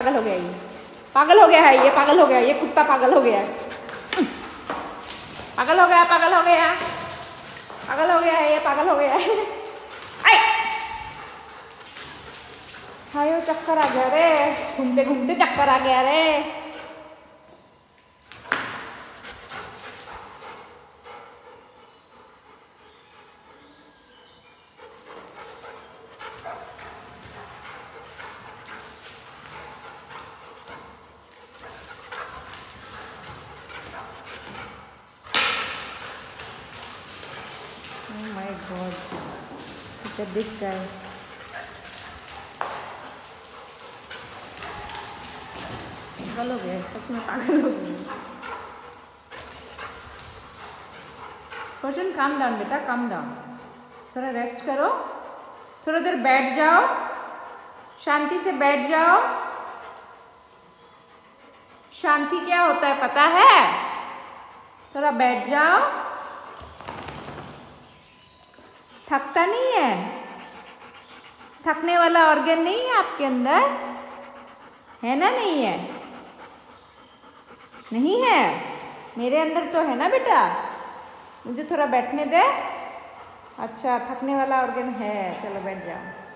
पागल हो गया ये। पागल हो गया है, ये पागल हो गया, ये कुत्ता पागल हो गया है। पागल हो गया, पागल हो गया। पागल हो गया है, ये पागल हो गया है। हाय चक्कर आ गया रे। घूमते घूमते चक्कर आ गया रे। Oh my god. Look at this guy. पागल हो गया सच में पागल हो गया क्वेश्चन काम डाउन बेटा काम डाउन थोड़ा रेस्ट करो। थोड़ा देर बैठ जाओ। शांति से बैठ जाओ। शांति क्या होता है, पता है? थोड़ा बैठ जाओ। थकता नहीं है? थकने वाला ऑर्गन नहीं है आपके अंदर? है ना नहीं है? नहीं है? मेरे अंदर तो है ना बेटा? मुझे थोड़ा बैठने दे। अच्छा थकने वाला ऑर्गन है। चलो बैठ जाओ।